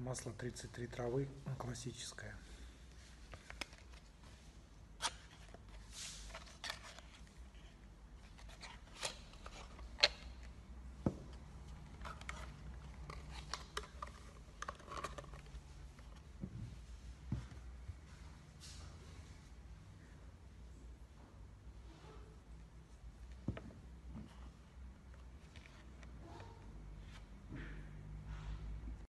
масло 33 травы ну, классическое.